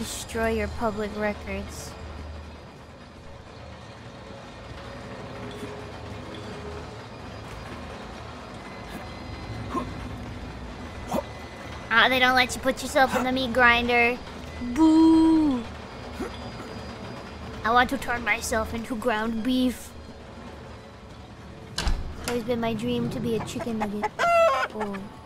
destroy your public records. Ah, they don't let you put yourself in the meat grinder. Boo! I want to turn myself into ground beef. It's always been my dream to be a chicken nugget. Oh.